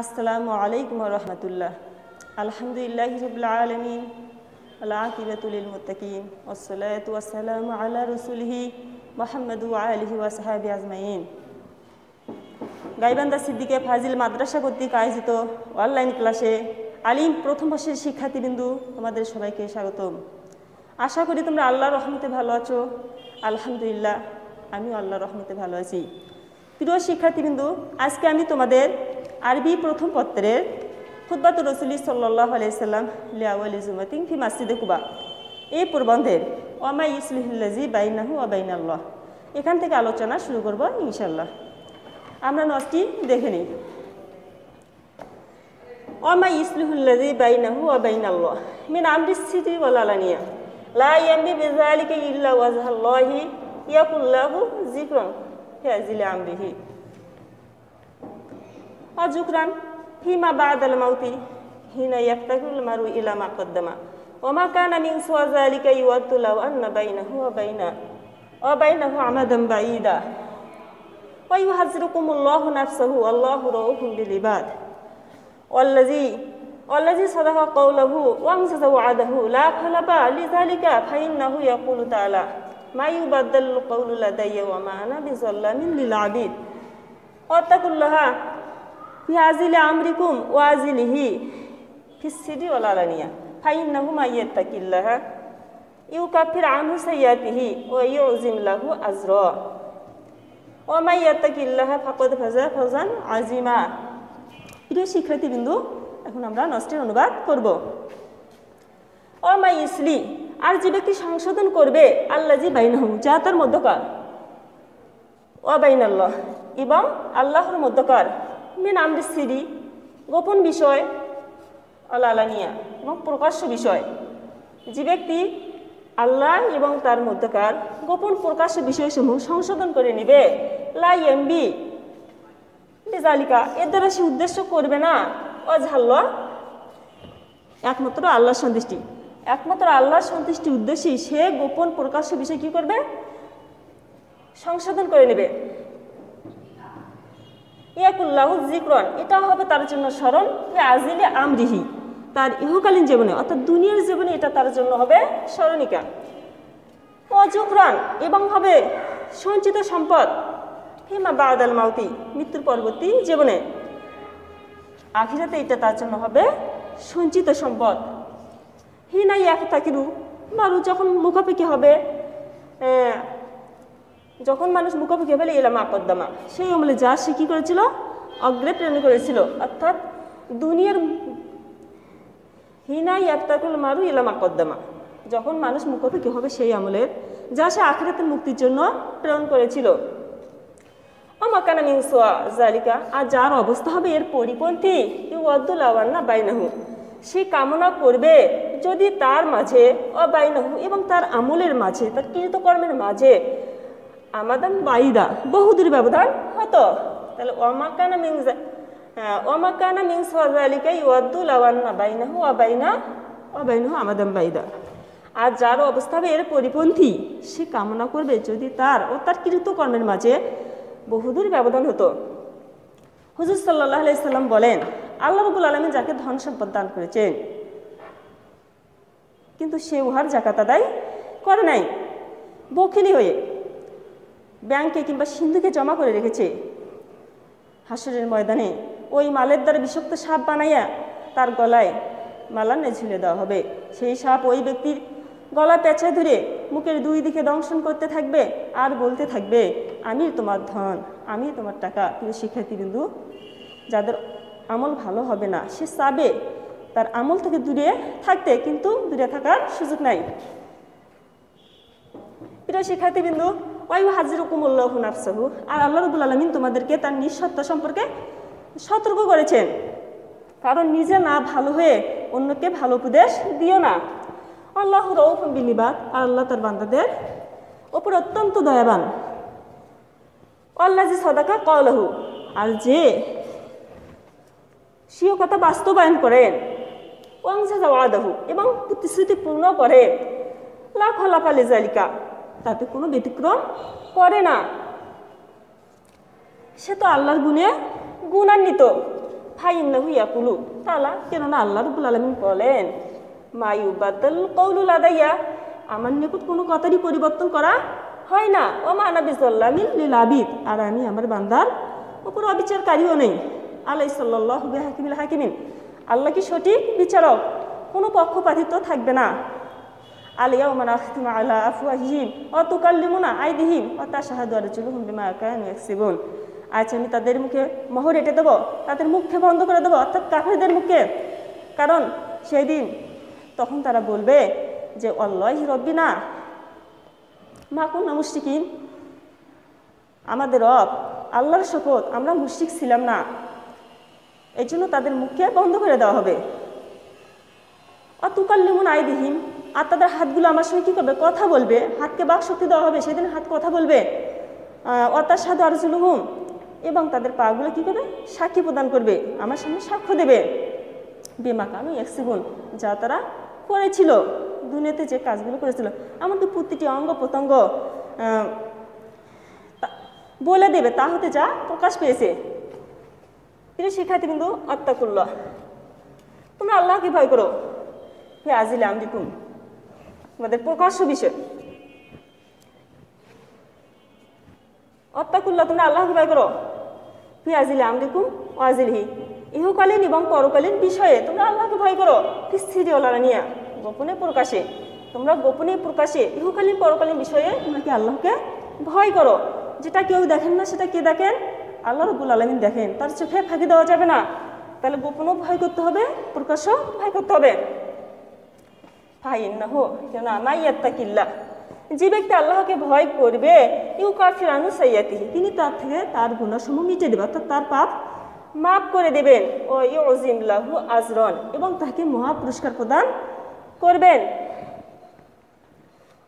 আসসালামু আলাইকুম রহমতুল্লাহ। আলহামদুলিল্লাহ রবিল আলমিন আল্লাহিবাতুল মুতাকিন ওসলাত ওয়াসালাম আল্লাহ রসুলহি মোহাম্মদ আলহি ওয়াসাহাবি আজমাইন। গাইবান্ধা সিদ্দিকে ফাজিল মাদ্রাসা কর্তৃক আয়োজিত অনলাইন ক্লাসে আলিম প্রথম বর্ষের শিক্ষার্থীবৃন্দু তোমাদের সবাইকে স্বাগতম। আশা করি তোমরা আল্লাহ রহমতে ভালো আছো। আলহামদুলিল্লাহ, আমিও আল্লাহ রহমতে ভালো আছি। প্রিয় শিক্ষার্থীবৃন্দু, আজকে আমি তোমাদের আরবি প্রথম পত্রের খুদ্বাত রসুলি সাল্লাহ আলাইসাল্লাম জুমাতিং ফি মাসজিদে কুবা। এই প্রবন্ধের ওয়ামাই ইসলিহিল্লাজি বাইনাহু আল্লাহ এখান থেকে আলোচনা শুরু করব ইনশাল্লাহ আমরা নজটি দেখে নিই। ওয়ামাই ইসলিহুল্লাজি বাইনাহু আল্লাহ মিন আমরি সিটি ওয়ালালানিয়া লা বিযালিকা ইল্লা ওয়াজহাল্লাহি ইয়াকুল্লাহু যিকরান। ফি আজিলি আমরিহি। وذكرا فيما بعد الموت. حين يفتكر المرء إلى ما قدم. وما كان من سوى ذلك يود لو أن بينه وبين وبينه عمدا بعيدا. ويحذركم الله نفسه. والله رؤوف بالعباد. والذي والذي صدق قوله وانجز وعده. لا خلف لذلك فإنه يقول تعالى ما يبدل القول لدي وما أنا بظلام للعبيد. واتقوا الله ফি আজিলে আমরিকুম ও আজিলিহি ফি সিডি ওলালানিয়া ফাইন নাহু মাইয়ের তাকিল্লাহ ইউ কাফির আনহু সাইয়াতিহি ও ইউ জিমলাহু আজর। ও মাইয়াত্তাকিল্লাহ ফাকদ ফাজা ফাজান আজিমা স্বীকৃতি শিক্ষার্থীবৃন্দু, এখন আমরা নষ্টের অনুবাদ করব। ও মাই ইসলি, আর যে ব্যক্তি সংশোধন করবে আল্লাহ জি বাইনাহু যা তার মধ্যকার। ও বাইনাল্লাহ, এবং আল্লাহর মধ্যকার। মেন আমরি সিরি। গোপন বিষয় আলালানিয়া এবং প্রকাশ্য বিষয়। যে ব্যক্তি আল্লাহ এবং তার মধ্যকার গোপন প্রকাশ্য বিষয়সমূহ সংশোধন করে নেবে লাই এমবি বেজালিকা, এর দ্বারা সে উদ্দেশ্য করবে না। অঝাল্ল একমাত্র আল্লাহর সন্তুষ্টি। একমাত্র আল্লাহর সন্তুষ্টি উদ্দেশ্যেই সে গোপন প্রকাশ্য বিষয় কি করবে? সংশোধন করে নেবে। ইয়াকুল্লাহ জিক্রন এটা হবে তার জন্য স্মরণ আজিলে আমরিহি। তার ইহকালীন জীবনে, অর্থাৎ দুনিয়ার জীবনে এটা তার জন্য হবে স্মরণিকা। অজুকরণ এবং হবে সঞ্চিত সম্পদ। হিমা বাদাল মাউতি, মৃত্যুর পরবর্তী জীবনে। আখিরাতে এটা তার জন্য হবে সঞ্চিত সম্পদ। হিনাই এক তাকিরু মারু যখন মুখাপেক্ষি হবে যখন মানুষ মুখোমুখি হলে এলাম আকদ্দামা। সেই আমলে যা সে কী করেছিল? অগ্রে প্রেরণ করেছিল। অর্থাৎ দুনিয়ার হিনাই একতাকুল মারু এলাম আকদ্দামা। যখন মানুষ মুখোমুখি হবে সেই আমলের যা সে আখেরাতের মুক্তির জন্য প্রেরণ করেছিল। অমাকানা মিংসোয়া জালিকা আর যার অবস্থা হবে এর পরিপন্থী, ইউ অদ্দুল আওয়ান্না বাইনাহু। সে কামনা করবে যদি তার মাঝে অবাইনাহু এবং তার আমলের মাঝে, তার কৃতকর্মের মাঝে আমাদান বাইদা বহুদূর ব্যবধান হতো। তাহলে ওমাকানা মিংস ওমাকানা মিংস ওয়াজালিকা ইউদ্দুল আওয়ান্না বাইনাহু আবাইনা অবাইনাহু আমাদান বাইদা আর যার অবস্থা হবে এর পরিপন্থী, সে কামনা করবে যদি তার ও তার কৃতকর্মের মাঝে বহুদূর ব্যবধান হতো। হুজুর সাল্লাহ আলাইসাল্লাম বলেন, আল্লাহ রবুল আলমী যাকে ধন সম্পদ দান করেছেন, কিন্তু সে উহার জাকাত আদায় করে নাই। বকিলি হয়ে ব্যাংকে কিংবা সিন্ধুকে জমা করে রেখেছে। হাসরের ময়দানে ওই মালের দ্বারা বিষাক্ত সাপ বানাইয়া তার গলায় মালানে ঝুলে দেওয়া হবে। সেই সাপ ওই ব্যক্তির গলা পেঁচা ধরে মুখের দুই দিকে দংশন করতে থাকবে আর বলতে থাকবে, আমি তোমার ধন, আমি তোমার টাকা, প্রিয় শিক্ষার্থীবিন্দু। যাদের আমল ভালো হবে না, সে চাবে তার আমল থেকে দূরে থাকতে কিন্তু দূরে থাকার সুযোগ নাই। প্রিয় শিক্ষার্থীবিন্দু ওয়াইউ হাজির হুকুমুল্লাহ নাফসাহু। আর আল্লাহ রবুল আলমিন তোমাদেরকে তার নিঃসত্তা সম্পর্কে সতর্ক করেছেন। কারণ নিজে না ভালো হয়ে অন্যকে ভালো উপদেশ দিও না। আল্লাহ রৌফ বিলিবাদ আর আল্লাহ তার বান্দাদের ওপর অত্যন্ত দয়াবান। আল্লাহ যে সদাকা কলহু আর যে সিও কথা বাস্তবায়ন করেন ওয়াংসা ওয়াদাহু এবং প্রতিশ্রুতি পূর্ণ করে, লাখ লাফালে জালিকা তাতে কোনো ব্যতিক্রম করে না। সে তো আল্লাহর গুণে গুণান্বিত। ফাইন্নাহু ইয়াকুলু। তালা, কেননা আল্লাহ রব্বুল আলমিন বলেন মায়ু বাদল কৌলুল আদাইয়া আমার নিকট কোনো কথারই পরিবর্তন করা হয় না। ও মানাবি সাল্লামিন লিল আবিদ। আর আমি আমার বান্দার উপর অবিচারকারীও নেই। আলাই সাল্লাহ হাকিমিল হাকিমিন। আল্লাহ কি সঠিক বিচারক? কোনো পক্ষপাতিত্ব থাকবে না। আলিয়া আফওয়াহিহিম ও তুকাল্লিমুনা আইদিহিম ও তাশাহাদু আরজুলুহুম বিমা কানু ইয়াকসিবুন আজ আমি তাদের মুখে মোহর এঁটে দেবো, তাদের মুখে বন্ধ করে দেবো, অর্থাৎ কাফেরদের মুখে। কারণ সেই দিন তখন তারা বলবে যে অল্লাহি রব্বি না মা কোন মুশরিকিন। আমাদের রব, আল্লাহর শপথ, আমরা মুশরিক ছিলাম না। এই জন্য তাদের মুখকে বন্ধ করে দেওয়া হবে। অতুকাল লিমুন আইদিহীন আর তাদের হাতগুলো আমার সঙ্গে কী করবে? কথা বলবে। হাতকে বাক শক্তি দেওয়া হবে, সেদিন হাত কথা বলবে। অতার সাধু আরজুলুহুম। এবং তাদের পাগুলো কী করবে? সাক্ষী প্রদান করবে। আমার সামনে সাক্ষ্য দেবে। বেমা কানু এক্সিবন যা তারা করেছিল। দুনিয়াতে যে কাজগুলো করেছিল। আমাদের প্রতিটি অঙ্গ প্রত্যঙ্গ বলে দেবে। তা হতে যা প্রকাশ পেয়েছে। প্রিয় শিক্ষার্থী কিন্তু আত্মা করল তোমরা আল্লাহকে ভয় করো। হে আজিল আমদিকুম তোমাদের প্রকাশ্য বিষয়। অত্যাকুল্লা তোমরা আল্লাহকে ভয় করো। হে আজিল আমদিকুম ও আজিলহি। ইহকালীন এবং পরকালীন বিষয়ে তোমরা আল্লাহকে ভয় করো। স্থির নিয়ে গোপনে প্রকাশে। তোমরা গোপনে প্রকাশে ইহকালীন, পরকালীন বিষয়ে তোমরা কি আল্লাহকে ভয় করো। যেটা কেউ দেখেন না, সেটা কে দেখেন? আল্লাহ রবুল আলমিন দেখেন। তার চোখে ফাঁকি দেওয়া যাবে না। তাহলে গোপনও ভয় করতে হবে, প্রকাশও ভয় করতে হবে। ফাইন না হো কেন মাইয়াত্তা কিল্লা যে ব্যক্তি আল্লাহকে ভয় করবে ইউ কাফিরানু সাইয়াতিহি, তিনি তার থেকে তার গুণাসমূহ মিটে দেবে, অর্থাৎ তার পাপ মাফ করে দেবেন। ও ইউজিমলাহু আজরন, এবং তাকে মহা পুরস্কার প্রদান করবেন।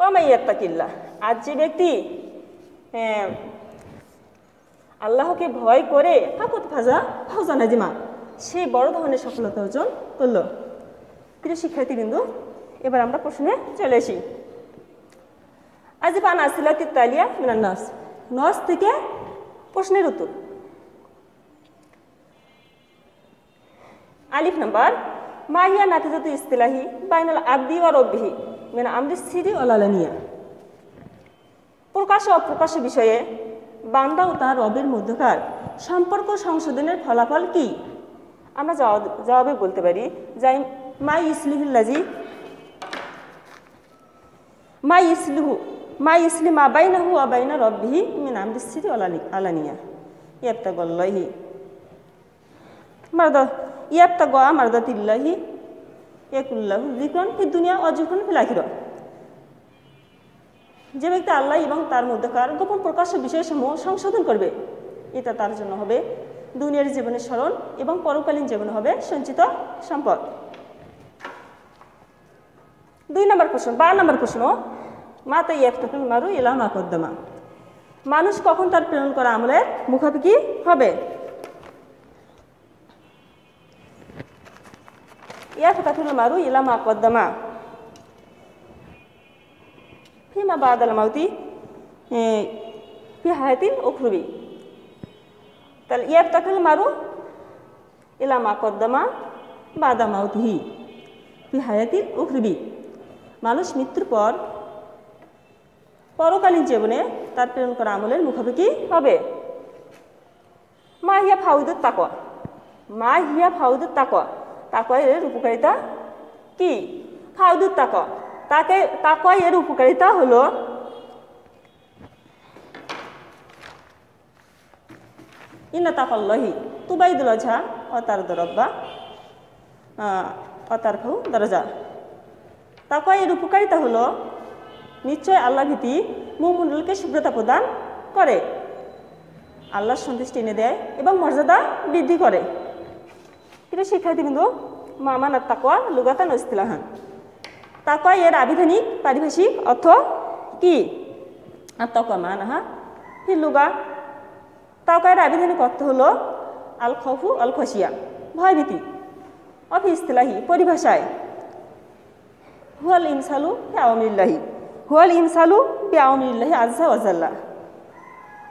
ও মাইয়াত্তা কিল্লা আর যে ব্যক্তি আল্লাহকে ভয় করে, ফাকত ফাজা ফাউজা নাজিমা, সে বড় ধরনের সফলতা অর্জন করল। প্রিয় শিক্ষার্থীবৃন্দ এবার আমরা প্রশ্নে চলে আসি। আজিব আন আসিলাতি তালিয়া মিনান নস নস থেকে প্রশ্নের উত্তর। আলিফ নাম্বার, মাহিয়া নাতিজাত ইস্তিলাহি বাইনাল আব্দি ওয়া রব্বিহি মিন আমরি সিরি ওলালানিয়া প্রকাশ অপ্রকাশ বিষয়ে বান্দা ও তার রবের মধ্যকার সম্পর্ক সংশোধনের ফলাফল কি? আমরা জবাবে বলতে পারি, যাই মাই ইসলিহুল্লাজি মাই ইসলিহু মাই ইসলি মা বাইনাহু আবাইনা রব্বিহি মিন আমরি সিরি আলানিয়া। ইয়াবতা গল্লাহি মারদ ইয়াবতা গা মারদাতিল্লাহি একুল্লাহু জিকরন ফি দুনিয়া অজিকরন ফিল আখিরা। যে ব্যক্তি আল্লাহ এবং তার মধ্যকার গোপন প্রকাশ্য বিষয়সমূহ সংশোধন করবে, এটা তার জন্য হবে দুনিয়ার জীবনের স্মরণ এবং পরকালীন জীবনে হবে সঞ্চিত সম্পদ। দুই নম্বর প্রশ্ন বা নম্বর প্রশ্ন মা তো ইয়াফতাহুল মারু ইলা মাকদ্দমা মানুষ কখন তার প্রেরণ করা আমলের মুখাপেক্ষি হবে? ইয়াফতাহুল মারু ইলা মাকদ্দমা ফিমা বাদাল মাউতি ফি হায়াতিন উখরুবি। তাহলে ইয়াফতাহুল মারু ইলা মাকদ্দমা বাদা মাউতিহি ফি হায়াতিন উখরুবি। মানুষ মৃত্যুর পর পরকালীন জীবনে তার প্রেরণ করা আমলের মুখাপেক্ষি হবে। মা হিয়া ফাউদুর তাকোয়া মা হিয়া ফাউদুর তাকোয়া তাকোয়া এর উপকারিতা কি? ফাউদুর তাকোয়া তাকে তাকোয়া এর উপকারিতা হলো ইন্না তাকাল্লাহি তুবাইদুল আজহা অতার দরব্বা অতার ফাউ দরজা। তাকওয়া এর উপকারিতা হলো নিশ্চয় আল্লাহ ভীতি মুখমণ্ডলকে শুভ্রতা প্রদান করে। আল্লাহর সন্তুষ্টি এনে দেয় এবং মর্যাদা বৃদ্ধি করে। কিন্তু শিক্ষার্থীবৃন্দ, মামান আর তাকওয়া লুগাতান ইস্তিলাহান। তাকওয়া এর আবিধানিক পারিভাষিক অর্থ কি? আর তাকওয়া মানাহা হি লুগা। তাওকায়ের আবিধানিক অর্থ হলো আল খফু আল খসিয়া ভয়ভীতি অফি ইস্তিলাহি, পরিভাষায়। হুয়াল ইনসালু বে আওয়ামিল্লাহি হুয়াল ইনসালু বে আওয়ামিল্লাহি আজা ওয়াজাল্লাহ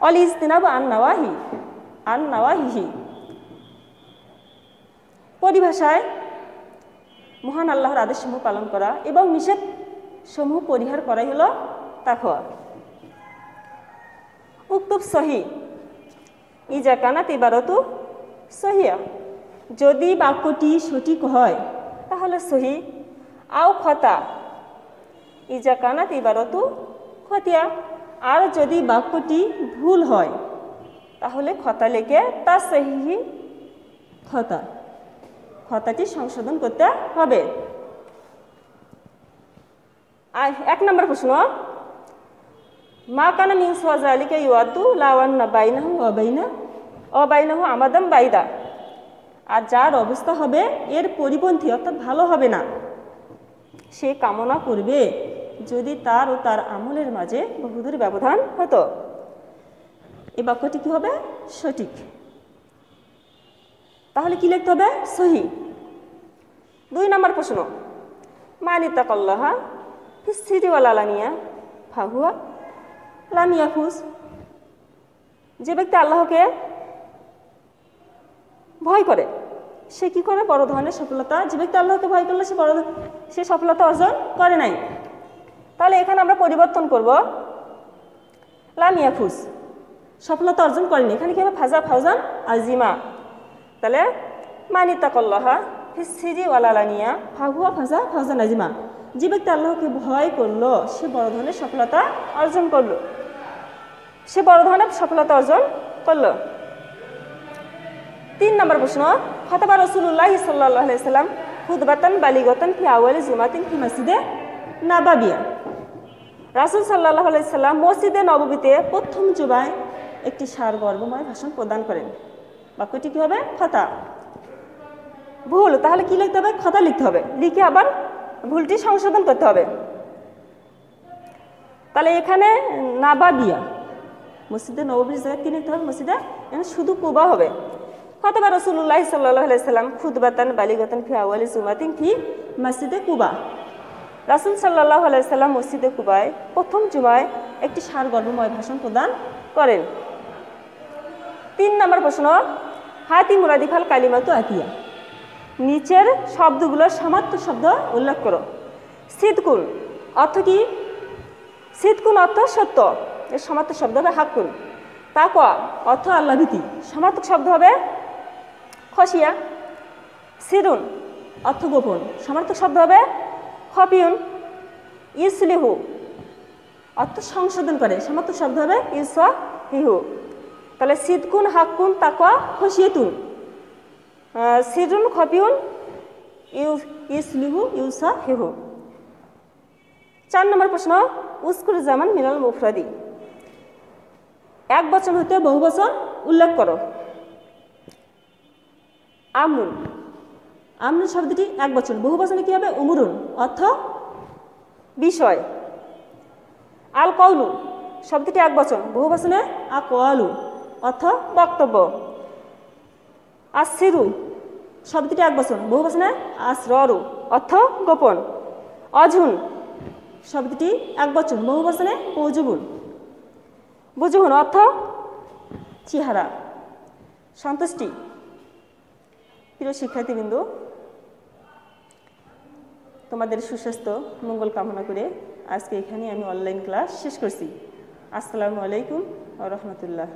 অল ইস্তিনাবু আন নাওয়াহি আন নাওয়াহিহি পরিভাষায় মহান আল্লাহর আদেশসমূহ পালন করা এবং নিষেধ সমূহ পরিহার করাই হলো তাকওয়া। উক্তুব সহি। ইজা কানাত ইবারতু সহিয়া। যদি বাক্যটি সঠিক হয়, তাহলে সহি। আও খতা। ইজা কানাত ইবারতু খতিয়া। আর যদি বাক্যটি ভুল হয়, তাহলে খতা লেখে তা সহি খতা। খতাটি সংশোধন করতে হবে। আর এক নম্বর প্রশ্ন, মা কানা মিন সোয়াজালিকা ইউয়াদু লাওয়ান্না বাইনাহু অবাইনা অবাইনাহু আমাদাম বাইদা। আর যার অবস্থা হবে, এর পরিপন্থী অর্থাৎ ভালো হবে না। সে কামনা করবে। যদি তার ও তার আমলের মাঝে বহুদূর ব্যবধান হতো। এই বাক্যটি কি হবে? সঠিক। তাহলে কি লিখতে হবে? সহি। দুই নম্বর প্রশ্ন। মানিতা কল্লাহা ফিসিরিওয়ালানিয়া ফাহুয়া লামিয়া ফুস যে ব্যক্তি আল্লাহকে ভয় করে, সে কি করে? বড় ধরনের সফলতা, যে ব্যক্তি আল্লাহকে ভয় করলে সে বড় সে সফলতা অর্জন করে নাই। তাহলে এখানে আমরা পরিবর্তন করব। লামিয়া ফুস সফলতা অর্জন করেনি। এখানে কি হবে? ফাজা ফাউজান আজিমা। তাহলে মানিতা কল্লাহা ফিসিরি ওয়ালালানিয়া। ফাহুয়া ফাজা ফাউজান আজিমা। যে ব্যক্তি আল্লাহকে ভয় করল, সে বড় ধরনের সফলতা অর্জন করল। সে বড় ধরনের সফলতা অর্জন করল। তিন নম্বর প্রশ্ন হতবা রসুল্লাহ সাল্লাহ সাল্লাম খুদবাতান বালিগতান ফি আওয়ালি জুমাতিন ফি মসজিদে নাবাবিয়া। রাসুল সাল্লাহ সাল্লাম মসজিদে নববীতে প্রথম জুবায় একটি সার গর্বময় ভাষণ প্রদান করেন। বাক্যটি কী হবে? খতা। ভুল, তাহলে কি লিখতে হবে? খতা লিখতে হবে। লিখে আবার ভুলটি সংশোধন করতে হবে। তাহলে এখানে নাবাবিয়া, মসজিদে নববীর জায়গায় কি লিখতে হবে? মসজিদে, এখানে শুধু কুবা হবে। হতবা রসুল্লাহ সাল্লাহ সাল্লাম খুদবাতান বালিগতান ফি আওয়ালি জুমাতিন ফি মসজিদে কুবা। রাসুল সাল্লাহ আলাইসাল্লাম মসজিদে কুবায় প্রথম জুমায় একটি সার গর্বময় ভাষণ প্রদান করেন। তিন নম্বর প্রশ্ন, হাতি মুরাদিফাল কালিমাতু আতিয়া। নিচের শব্দগুলোর সমার্থক শব্দ উল্লেখ করো। সিদকুন অর্থ কি? সিদকুন অর্থ সত্য, এর সমার্থক শব্দ হবে হাক্কুন। তাকোয়া অর্থ আল্লাভীতি সমার্থক শব্দ হবে খসিয়া। সিরুন অর্থ গোপন সমার্থক শব্দ হবে খপিউন ইসলিহু। অর্থ সংশোধন করে সমার্থক শব্দ হবে ইসা হিহু তাহলে সিদকুন, হাক্কুন তাকোয়া খসিয়েতুন সিরুন খপিউন ইউ, ইসলিহু ইউসা হেহু চার নম্বর প্রশ্ন, উস্কুর জামান মিনাল মুফরাদি। এক বচন হতে বহু বচন উল্লেখ করো। আমনুন আমনুন শব্দটি এক বচন, বহু বচনে কি হবে? উমরুন, অর্থ বিষয়। আল কৌলু শব্দটি এক বচন, বহু বচনে আকোয়ালু অর্থ বক্তব্য। আসিরু শব্দটি এক বচন, বহু বচনে আসরু অর্থ গোপন। অঝুন, শব্দটি এক বচন, বহু বচনে পৌজুবুন বুঝুন অর্থ চেহারা। সন্তুষ্টি। প্রিয় শিক্ষার্থীবৃন্দ তোমাদের সুস্বাস্থ্য, মঙ্গল কামনা করে আজকে এখানে আমি অনলাইন ক্লাস শেষ করছি। আসসালামু আলাইকুম রহমতুল্লাহ।